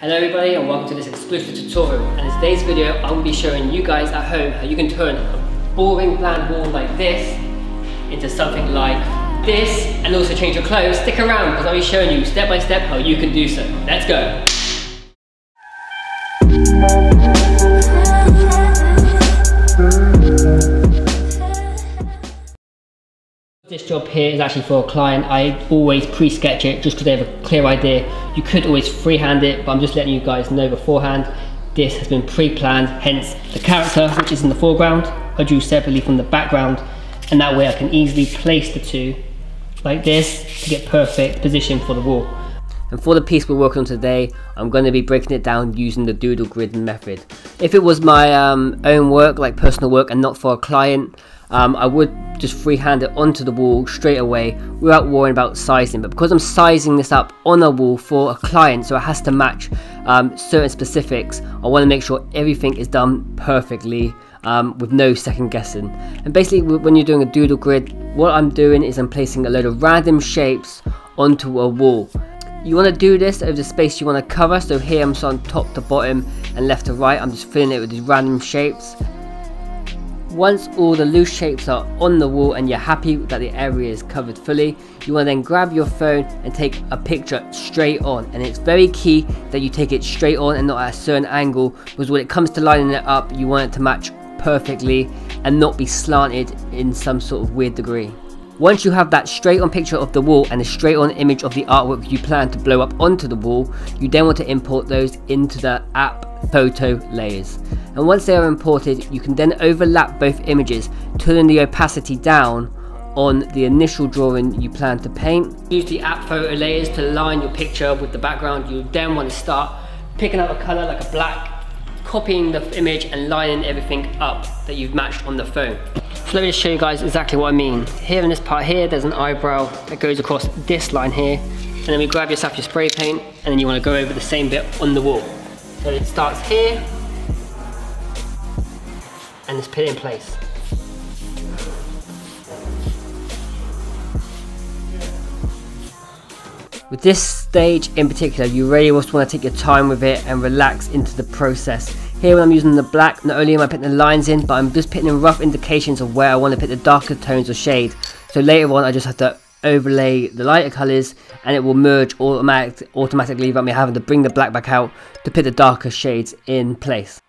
Hello everybody and welcome to this exclusive tutorial and in today's video I will be showing you guys at home how you can turn a boring bland wall like this into something like this and also change your clothes. Stick around because I'll be showing you step by step how you can do so. Let's go! Job here is actually for a client. I always pre-sketch it just because they have a clear idea. You could always freehand it, but I'm just letting you guys know beforehand. This has been pre-planned, hence the character, which is in the foreground, I drew separately from the background, and that way I can easily place the two like this to get perfect position for the wall. And for the piece we're working on today, I'm going to be breaking it down using the doodle grid method. If it was my um, own work, like personal work, and not for a client, um, I would just freehand it onto the wall straight away without worrying about sizing. But because I'm sizing this up on a wall for a client, so it has to match um, certain specifics, I want to make sure everything is done perfectly um, with no second guessing. And basically, when you're doing a doodle grid, what I'm doing is I'm placing a load of random shapes onto a wall. You want to do this over the space you want to cover, so here I'm on top to bottom and left to right, I'm just filling it with these random shapes. Once all the loose shapes are on the wall and you're happy that the area is covered fully, you want to then grab your phone and take a picture straight on. And it's very key that you take it straight on and not at a certain angle because when it comes to lining it up, you want it to match perfectly and not be slanted in some sort of weird degree. Once you have that straight on picture of the wall and a straight on image of the artwork you plan to blow up onto the wall, you then want to import those into the app photo layers. And once they are imported, you can then overlap both images, turning the opacity down on the initial drawing you plan to paint. Use the app photo layers to line your picture with the background. You then want to start picking up a color like a black copying the image and lining everything up that you've matched on the phone. So let me just show you guys exactly what I mean. Here in this part here, there's an eyebrow that goes across this line here. And then we grab yourself your spray paint and then you want to go over the same bit on the wall. So it starts here and it's put in place. With this stage in particular, you really just want to take your time with it and relax into the process. Here when I'm using the black, not only am I putting the lines in, but I'm just putting in rough indications of where I want to put the darker tones or shade. So later on I just have to overlay the lighter colours and it will merge automatic, automatically without me having to bring the black back out to put the darker shades in place.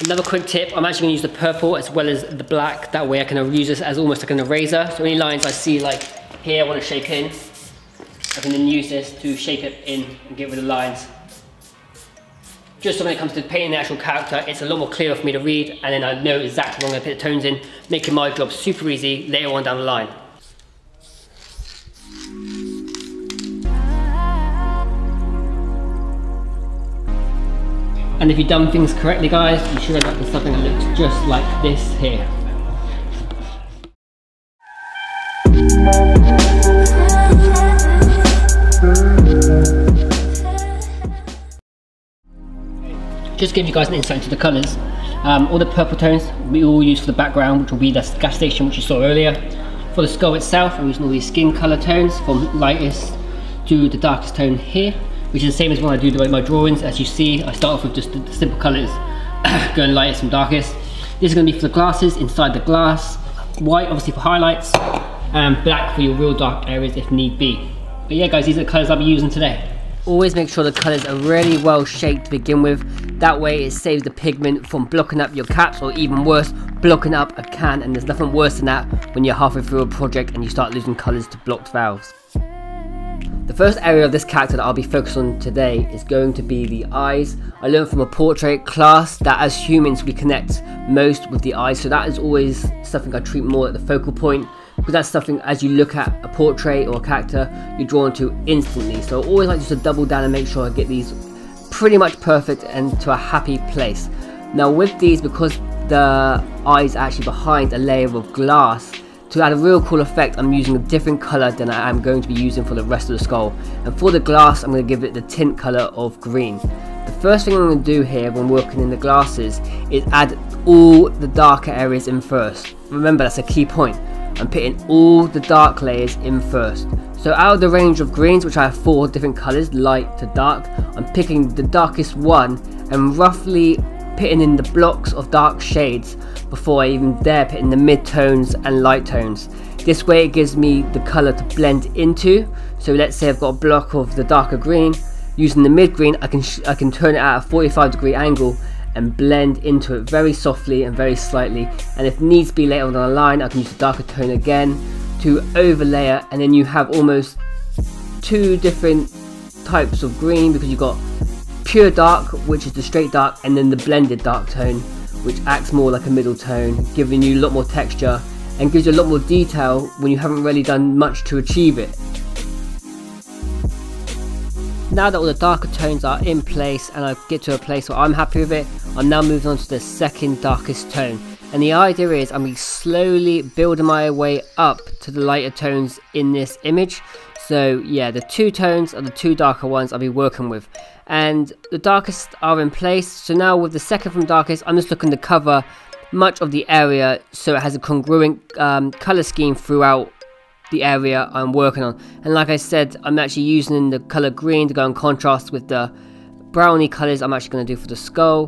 Another quick tip, I'm actually going to use the purple as well as the black, that way I can use this as almost like an eraser. So any lines I see like here I want to shape in, I can then use this to shape it in and get rid of the lines. Just so when it comes to painting the actual character, it's a lot more clear for me to read and then I know exactly where I'm to put the tones in, making my job super easy later on down the line. And if you've done things correctly guys, you should end up with something that looks just like this here. Just give you guys an insight into the colours. Um, all the purple tones we all use for the background, which will be the gas station which you saw earlier. For the skull itself, I'm using all these skin colour tones from lightest to the darkest tone here which is the same as when I do my drawings. As you see, I start off with just the simple colours, going lightest from darkest. This is going to be for the glasses, inside the glass. White, obviously for highlights, and black for your real dark areas if need be. But yeah guys, these are the colours I'll be using today. Always make sure the colours are really well shaped to begin with. That way it saves the pigment from blocking up your caps or even worse, blocking up a can. And there's nothing worse than that when you're halfway through a project and you start losing colours to blocked valves. The first area of this character that I'll be focused on today is going to be the eyes. I learned from a portrait class that as humans we connect most with the eyes, so that is always something I treat more at the focal point because that's something as you look at a portrait or a character you're drawn to instantly. So I always like just to double down and make sure I get these pretty much perfect and to a happy place. Now with these, because the eyes are actually behind a layer of glass, to add a real cool effect, I'm using a different colour than I am going to be using for the rest of the skull. And for the glass, I'm going to give it the tint colour of green. The first thing I'm going to do here when working in the glasses is add all the darker areas in first. Remember, that's a key point. I'm putting all the dark layers in first. So out of the range of greens, which I have four different colours, light to dark, I'm picking the darkest one and roughly putting in the blocks of dark shades before I even dare put in the mid-tones and light tones. This way it gives me the colour to blend into. So let's say I've got a block of the darker green, using the mid green I can, I can turn it at a 45 degree angle and blend into it very softly and very slightly and if needs be later on the line I can use the darker tone again to overlay and then you have almost two different types of green because you've got pure dark which is the straight dark and then the blended dark tone which acts more like a middle tone giving you a lot more texture and gives you a lot more detail when you haven't really done much to achieve it now that all the darker tones are in place and I get to a place where I'm happy with it, I'm now moving on to the second darkest tone. And the idea is I'm slowly building my way up to the lighter tones in this image. So yeah, the two tones are the two darker ones I'll be working with. And the darkest are in place. So now with the second from darkest, I'm just looking to cover much of the area so it has a congruent um, color scheme throughout the area I'm working on. And like I said, I'm actually using the color green to go in contrast with the browny colors I'm actually going to do for the skull.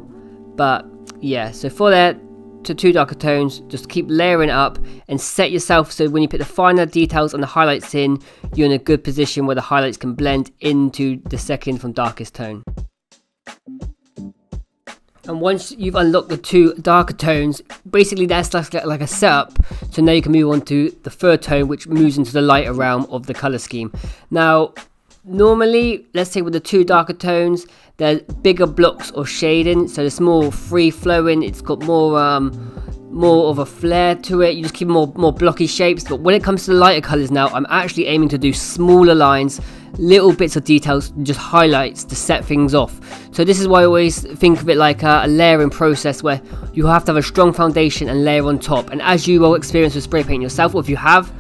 But yeah, so for that, to two darker tones, just keep layering up and set yourself so when you put the finer details and the highlights in, you're in a good position where the highlights can blend into the second from darkest tone. And once you've unlocked the two darker tones, basically that's like, a setup. So now you can move on to the third tone, which moves into the lighter realm of the color scheme. Now, normally, let's say with the two darker tones, they're bigger blocks or shading. So it's more free flowing. It's got more, um, more of a flare to it. You just keep more, more blocky shapes. But when it comes to the lighter colors now, I'm actually aiming to do smaller lines little bits of details, just highlights to set things off. So this is why I always think of it like a, a, layering process where you have to have a strong foundation and layer on top. And as you will experience with spray paint yourself, or if you have,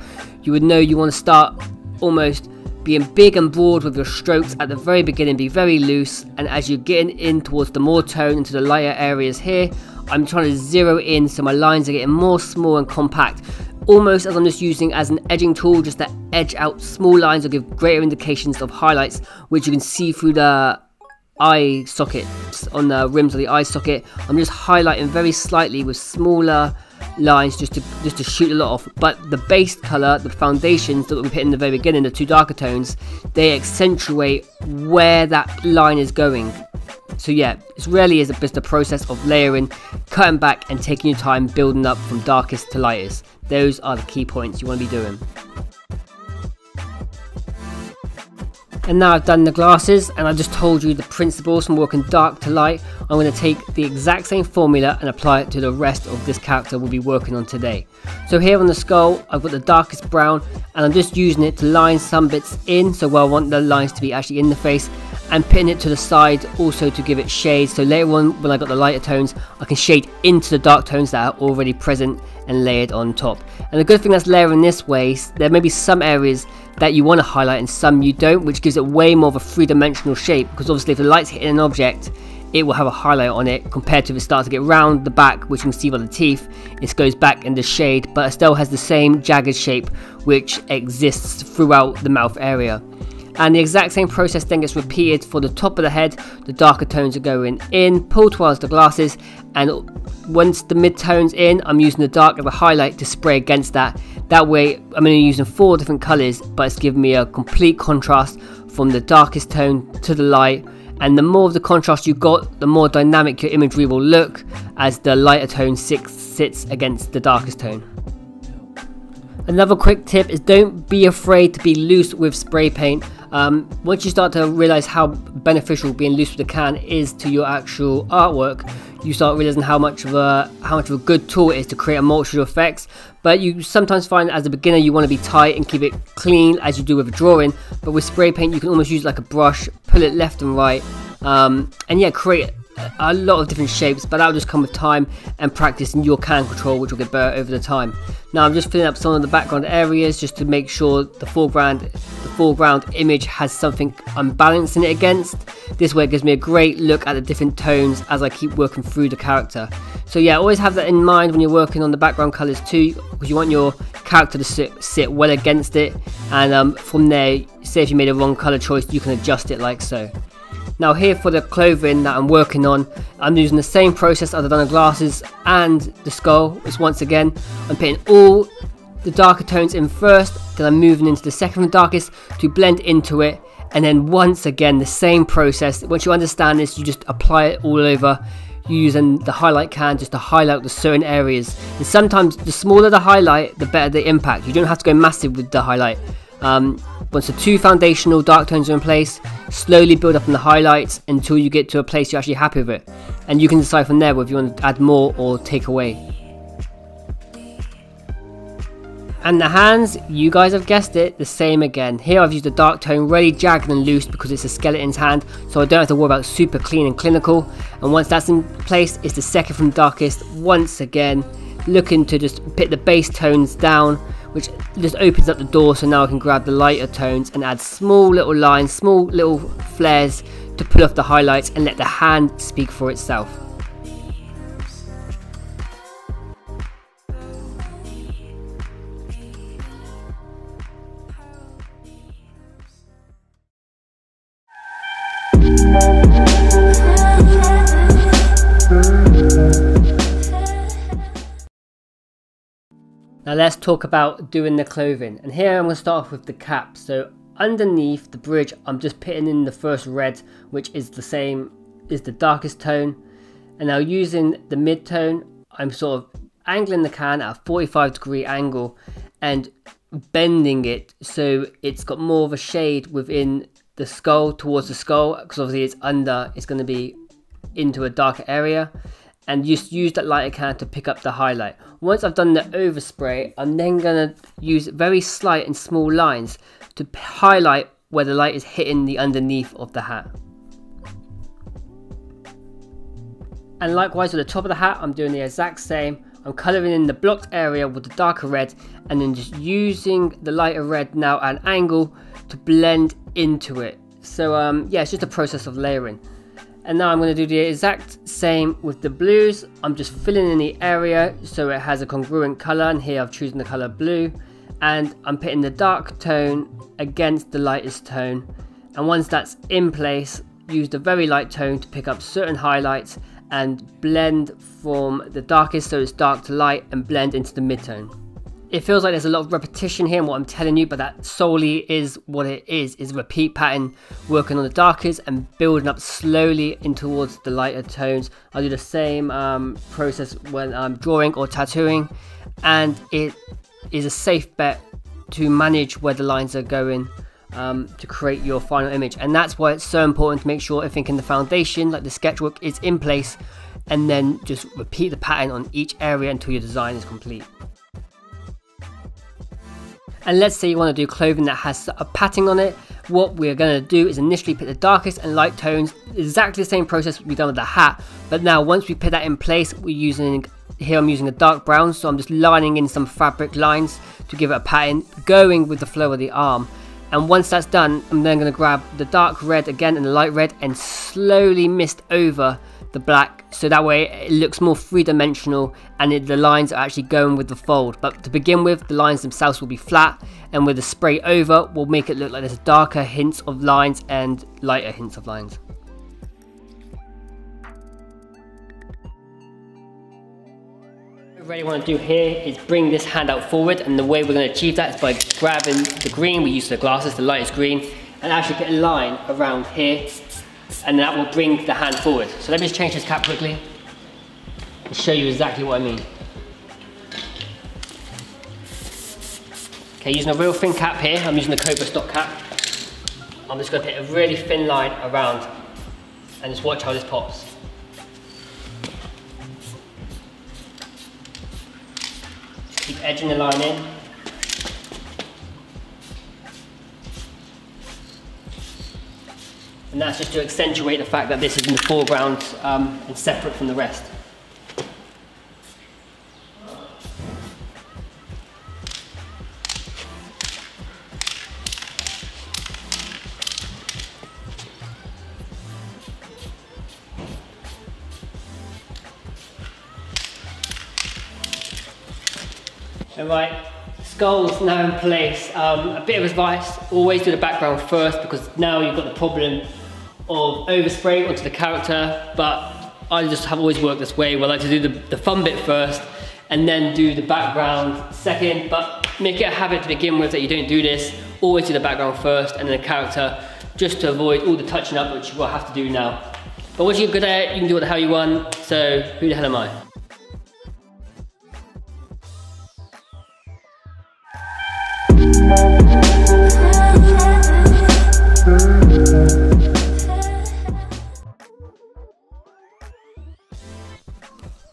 you would know you want to start almost being big and broad with your strokes at the very beginning, be very loose. And as you're getting in towards the more tone into the lighter areas here, I'm trying to zero in so my lines are getting more small and compact almost as I'm just using as an edging tool just to edge out small lines or give greater indications of highlights which you can see through the eye sockets on the rims of the eye socket I'm just highlighting very slightly with smaller lines just to just to shoot a lot off but the base color the foundations that we put in the very beginning the two darker tones they accentuate where that line is going so yeah, it really is just a process of layering, cutting back and taking your time building up from darkest to lightest. Those are the key points you want to be doing. And now I've done the glasses and I've just told you the principles from working dark to light, I'm going to take the exact same formula and apply it to the rest of this character we'll be working on today. So here on the skull, I've got the darkest brown and I'm just using it to line some bits in, so where I want the lines to be actually in the face and putting it to the side also to give it shade. So later on when I got the lighter tones I can shade into the dark tones that are already present and layered on top. And the good thing that's layering this way there may be some areas that you want to highlight and some you don't which gives it way more of a three-dimensional shape. Because obviously if the light's hitting an object it will have a highlight on it compared to if it starts to get round the back which you can see by the teeth it goes back in the shade. But it still has the same jagged shape which exists throughout the mouth area and the exact same process then gets repeated for the top of the head. The darker tones are going in. Pull towards the glasses. And once the mid-tones in I'm using the dark as a highlight to spray against that. That way I'm only using four different colors but it's giving me a complete contrast from the darkest tone to the light. And the more of the contrast you got the more dynamic your imagery will look as the lighter tone sits against the darkest tone Another quick tip is don't be afraid to be loose with spray paint. Um, once you start to realize how beneficial being loose with the can is to your actual artwork, you start realizing how much of a how much of a good tool it is to create a multitude of effects. But you sometimes find as a beginner you want to be tight and keep it clean as you do with a drawing. But with spray paint you can almost use like a brush, pull it left and right, um, and yeah, create a lot of different shapes, but that'll just come with time and practice in your can control, which will get better over the time. Now I'm just filling up some of the background areas just to make sure the foreground, the foreground image has something I'm balancing it against. This way it gives me a great look at the different tones as I keep working through the character. So yeah, always have that in mind when you're working on the background colors too, because you want your character to sit, sit well against it and um, from there say if you made a wrong color choice you can adjust it like so now here for the clothing that I'm working on, I'm using the same process I've done the glasses and the skull. It's once again, I'm putting all the darker tones in first, then I'm moving into the second from darkest to blend into it. And then once again, the same process. Once you understand this, you just apply it all over using the highlight can just to highlight the certain areas. And sometimes the smaller the highlight, the better the impact. You don't have to go massive with the highlight. Um, once the two foundational dark tones are in place, slowly build up on the highlights until you get to a place you're actually happy with it. And you can decide from there whether you want to add more or take away. And the hands, you guys have guessed it, the same again. Here I've used a dark tone, really jagged and loose because it's a skeleton's hand, so I don't have to worry about super clean and clinical. And once that's in place, it's the second from darkest, once again, looking to just put the base tones down which just opens up the door so now I can grab the lighter tones and add small little lines, small little flares to pull off the highlights and let the hand speak for itself. Let's talk about doing the clothing. And here I'm going to start off with the cap. So underneath the bridge, I'm just putting in the first red, which is the same, is the darkest tone. And now using the mid-tone, I'm sort of angling the can at a 45 degree angle and bending it so it's got more of a shade within the skull towards the skull because obviously it's under it's going to be into a darker area and just use that lighter can to pick up the highlight. Once I've done the overspray, I'm then going to use very slight and small lines to highlight where the light is hitting the underneath of the hat. And likewise with the top of the hat, I'm doing the exact same. I'm colouring in the blocked area with the darker red and then just using the lighter red now at an angle to blend into it. So um, yeah, it's just a process of layering. And now I'm going to do the exact same with the blues. I'm just filling in the area so it has a congruent color. And here I've chosen the color blue. And I'm putting the dark tone against the lightest tone. And once that's in place, use the very light tone to pick up certain highlights and blend from the darkest so it's dark to light and blend into the mid-tone it feels like there's a lot of repetition here in what I'm telling you, but that solely is what it is, is repeat pattern, working on the darkest and building up slowly in towards the lighter tones. I do the same um, process when I'm drawing or tattooing, and it is a safe bet to manage where the lines are going um, to create your final image. And that's why it's so important to make sure everything in the foundation, like the sketchwork, is in place, and then just repeat the pattern on each area until your design is complete. And let's say you want to do clothing that has a pattern on it. What we're going to do is initially pick the darkest and light tones, exactly the same process we've done with the hat. But now once we put that in place, we're using, here I'm using a dark brown, so I'm just lining in some fabric lines to give it a pattern, going with the flow of the arm. And once that's done, I'm then going to grab the dark red again and the light red and slowly mist over the black so that way it looks more three-dimensional and it, the lines are actually going with the fold. But to begin with the lines themselves will be flat and with the spray over we'll make it look like there's darker hints of lines and lighter hints of lines. What we really want to do here is bring this hand out forward and the way we're going to achieve that is by grabbing the green we use the glasses the lightest green and actually get a line around here and that will bring the hand forward. So let me just change this cap quickly and show you exactly what I mean. Okay, using a real thin cap here, I'm using the Cobra stock cap. I'm just going to put a really thin line around and just watch how this pops. Just keep edging the line in And that's just to accentuate the fact that this is in the foreground um, and separate from the rest. Alright, skull's now in place. Um, a bit of advice, always do the background first because now you've got the problem of overspray onto the character, but I just have always worked this way where I like to do the, the fun bit first and then do the background second, but make it a habit to begin with that you don't do this. Always do the background first and then the character just to avoid all the touching up which you will have to do now. But once you're good at it, you can do what the hell you want, so who the hell am I?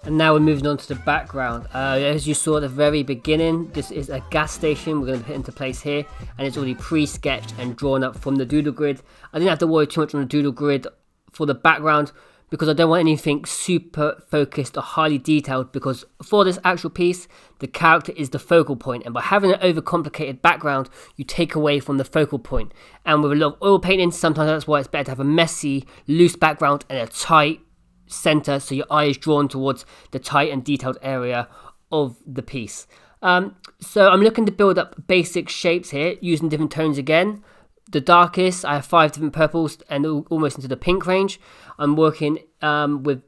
And now we're moving on to the background. Uh, as you saw at the very beginning, this is a gas station we're going to put into place here. And it's already pre-sketched and drawn up from the doodle grid. I didn't have to worry too much on the doodle grid for the background because I don't want anything super focused or highly detailed because for this actual piece, the character is the focal point and by having an overcomplicated background, you take away from the focal point. And with a lot of oil painting, sometimes that's why it's better to have a messy, loose background and a tight center so your eye is drawn towards the tight and detailed area of the piece. Um, so I'm looking to build up basic shapes here using different tones again. The darkest, I have five different purples and almost into the pink range. I'm working um, with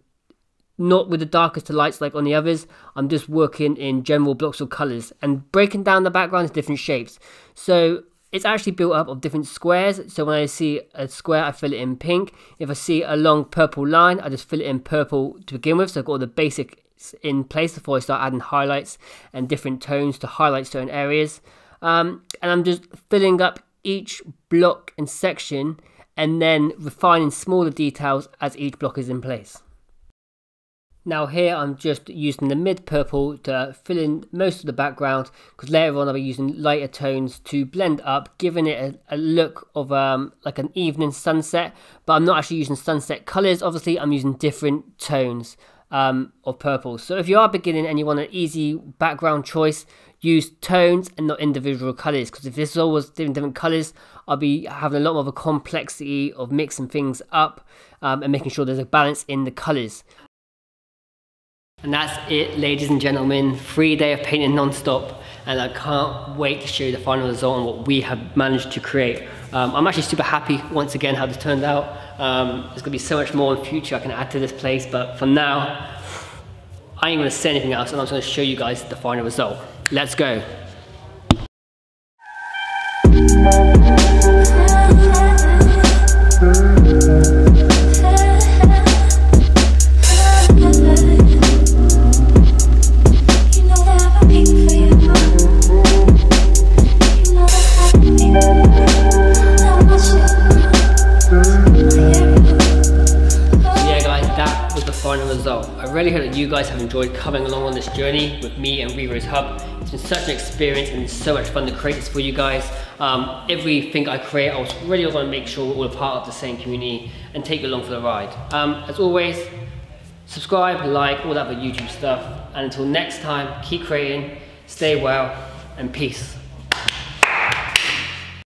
not with the darkest of lights like on the others. I'm just working in general blocks of colors and breaking down the background into different shapes. So it's actually built up of different squares. So when I see a square, I fill it in pink. If I see a long purple line, I just fill it in purple to begin with. So I've got all the basics in place before I start adding highlights and different tones to highlight certain areas. Um, and I'm just filling up each block and section and then refining smaller details as each block is in place. Now here I'm just using the mid purple to fill in most of the background because later on I'll be using lighter tones to blend up giving it a, a look of um, like an evening sunset but I'm not actually using sunset colours obviously I'm using different tones um, of purple so if you are beginning and you want an easy background choice use tones and not individual colours because if this is always different, different colours I'll be having a lot more of a complexity of mixing things up um, and making sure there's a balance in the colours. And that's it, ladies and gentlemen. Three day of painting non-stop. And I can't wait to show you the final result and what we have managed to create. Um, I'm actually super happy once again how this turned out. Um, there's gonna be so much more in the future I can add to this place, but for now, I ain't gonna say anything else and I'm just gonna show you guys the final result. Let's go. You guys have enjoyed coming along on this journey with me and Rerose Hub. It's been such an experience and so much fun to create this for you guys. Um, everything I create, I was really want to make sure we're all a part of the same community and take you along for the ride. Um, as always, subscribe, like, all that other YouTube stuff. And until next time, keep creating, stay well, and peace.